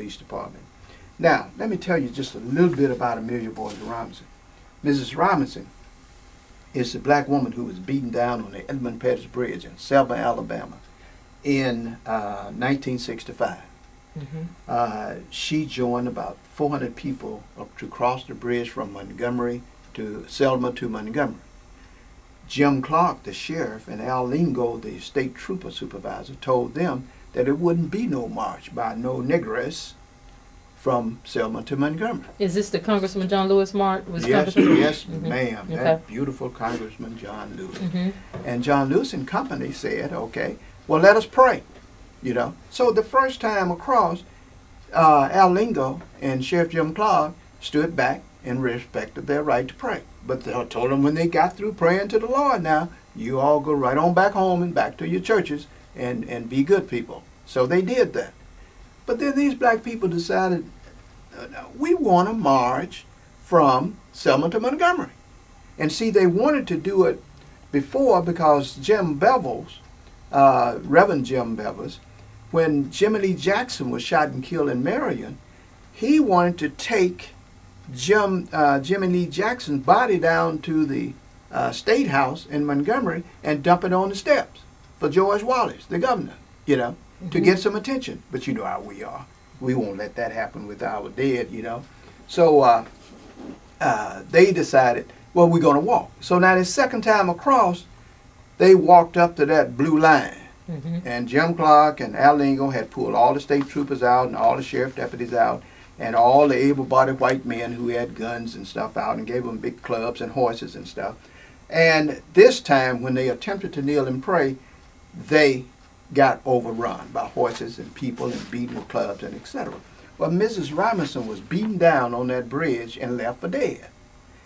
Police Department. Now, let me tell you just a little bit about Amelia Boyd Robinson. Mrs. Robinson is the black woman who was beaten down on the Edmund Pettus Bridge in Selma, Alabama in uh, 1965. Mm-hmm. Uh, she joined about 400 people up to cross the bridge from Montgomery to Selma to Montgomery. Jim Clark, the sheriff, and Al Lingo, the state trooper supervisor, told them that it wouldn't be no march by no negress from Selma to Montgomery. Is this the Congressman John Lewis March? Was Yes, yes, Mhm. ma'am. Okay. That beautiful Congressman John Lewis. Mhm. And John Lewis and company said, okay, well, let us pray, you know. So the first time across, uh, Al Lingo and Sheriff Jim Clark stood back and respected their right to pray. But they told them when they got through praying to the Lord now, you all go right on back home and back to your churches and, and be good people. So they did that. But then these black people decided, we want to march from Selma to Montgomery. And see, they wanted to do it before because Jim Bevels, uh, Reverend Jim Bevels, when Jimmy Lee Jackson was shot and killed in Marion, he wanted to take Jim, uh, Jimmy Lee Jackson's body down to the uh, State House in Montgomery and dump it on the steps for George Wallace, the governor, you know, to get some attention. But you know how we are. We won't let that happen with our dead, you know. So uh, uh, they decided, well, we're going to walk. So now the second time across, they walked up to that blue line. Mhm. And Jim Clark and Al Lingo had pulled all the state troopers out and all the sheriff deputies out and all the able-bodied white men who had guns and stuff out and gave them big clubs and horses and stuff. And this time, when they attempted to kneel and pray, they got overrun by horses and people and beaten with clubs and etc. Well, Mrs. Robinson was beaten down on that bridge and left for dead.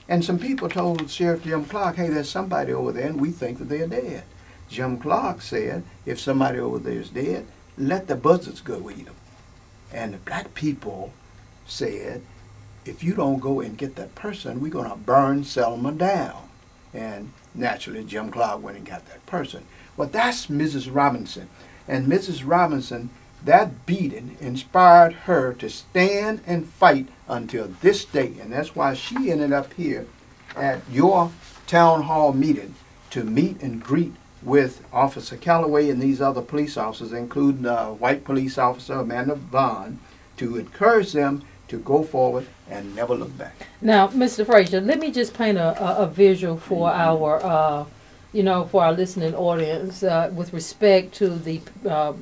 And some people told Sheriff Jim Clark, hey, there's somebody over there and we think that they're dead. Jim Clark said, if somebody over there is dead, let the buzzards go eat them. And the black people said, if you don't go and get that person, we're going to burn Selma down. And naturally, Jim Clark went and got that person. Well, that's Mrs. Robinson. And Mrs. Robinson, that beating inspired her to stand and fight until this day. And that's why she ended up here at your town hall meeting to meet and greet with Officer Calloway and these other police officers, including uh, white police officer Amanda Vaughn, to encourage them to go forward and never look back. Now, Mr. Frazier, let me just paint a, a, visual for our, uh, you know, for our listening audience uh, with respect to the. Uh,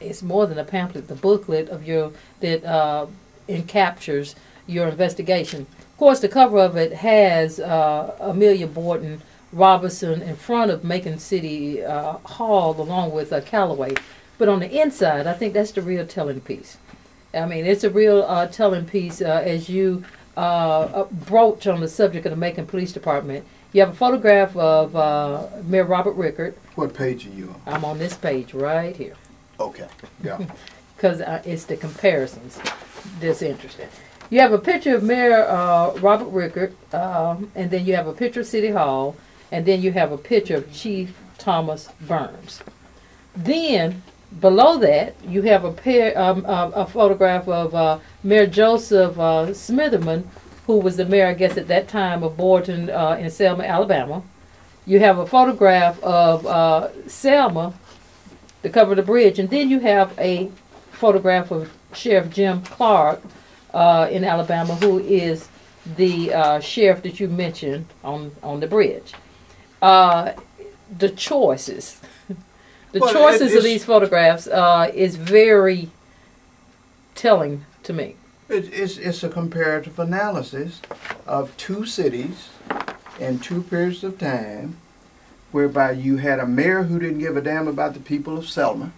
it's more than a pamphlet, the booklet of your that uh, encaptures your investigation. Of course, the cover of it has uh, Amelia Boynton Robinson in front of Macon City uh, Hall, along with uh, Calloway. But on the inside, I think that's the real telling piece. I mean, it's a real uh, telling piece uh, as you uh, broach on the subject of the Macon Police Department. You have a photograph of uh, Mayor Robert Reichert. What page are you on? I'm on this page right here Okay, yeah. because uh, it's the comparisons that's interesting. You have a picture of Mayor uh, Robert Reichert, um, and then you have a picture of City Hall, and then you have a picture of Chief Thomas Burns. Then below that, you have a pair, um, uh, a photograph of uh, Mayor Joseph uh, Smitherman, who was the mayor, I guess, at that time of Borton uh, in Selma, Alabama. You have a photograph of uh, Selma, the cover of the bridge, and then you have a photograph of Sheriff Jim Clark uh, in Alabama, who is the uh, sheriff that you mentioned on on the bridge. The choices, the Well, choices of these photographs uh, is very telling to me. It, it's, it's a comparative analysis of two cities in two periods of time whereby you had a mayor who didn't give a damn about the people of Selma.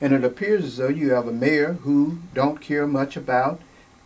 And it appears as though you have a mayor who don't care much about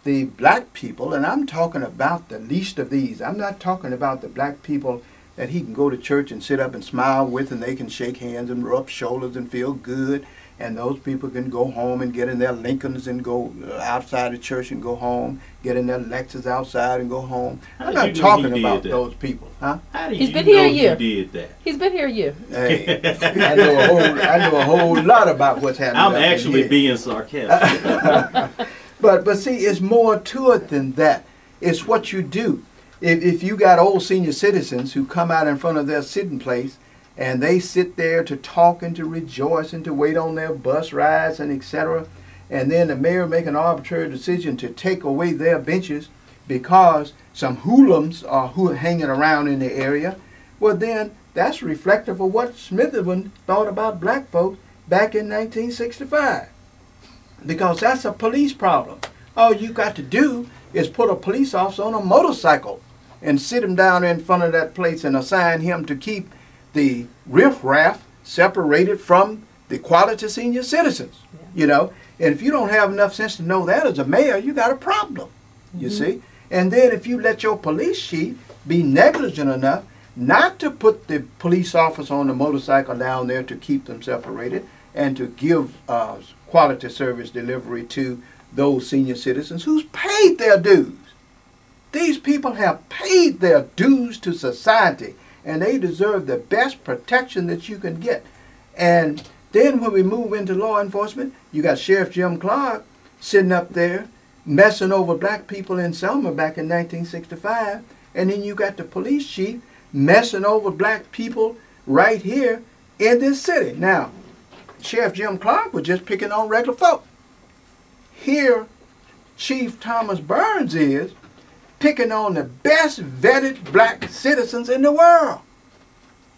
the black people. And I'm talking about the least of these. I'm not talking about the black people that he can go to church and sit up and smile with and they can shake hands and rub shoulders and feel good and those people can go home and get in their Lincolns and go uh, outside the church and go home, get in their Lexus outside and go home. How I'm not you talking about that? those people, huh? How did He's you been know here a year. you did that? He's been here a year. Hey, I know a whole, I know a whole lot about what's happening. I'm actually here. being sarcastic. But but see, it's more to it than that. It's what you do. If if you got old senior citizens who come out in front of their sitting place and they sit there to talk and to rejoice and to wait on their bus rides and etc. And then the mayor make an arbitrary decision to take away their benches because some hoodlums are who are hanging around in the area. Well, then that's reflective of what Smitherman thought about black folks back in 1965 because that's a police problem. All you got to do is put a police officer on a motorcycle and sit him down in front of that place and assign him to keep the riffraff separated from the quality senior citizens. You know, and if you don't have enough sense to know that as a mayor, you got a problem. You see, and then if you let your police chief be negligent enough not to put the police officer on the motorcycle down there to keep them separated and to give uh, quality service delivery to those senior citizens who's paid their dues. These people have paid their dues to society and they deserve the best protection that you can get. And then when we move into law enforcement, you got Sheriff Jim Clark sitting up there messing over black people in Selma back in 1965. And then you got the police chief messing over black people right here in this city. Now, Sheriff Jim Clark was just picking on regular folk. Here, Chief Thomas Burns is picking on the best vetted black citizens in the world.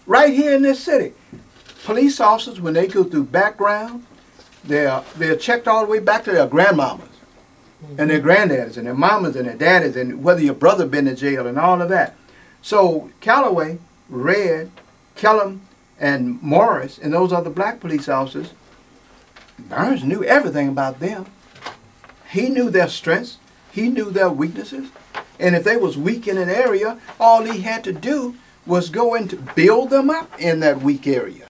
Right here in this city. Police officers, when they go through background, they're, they're checked all the way back to their grandmamas and their granddaddies and their mamas and their daddies and whether your brother been in jail and all of that. So Calloway, Redd, Kellum, and Morris and those other black police officers, Burns knew everything about them. He knew their strengths. He knew their weaknesses. And if they was weak in an area, all he had to do was go to build them up in that weak area.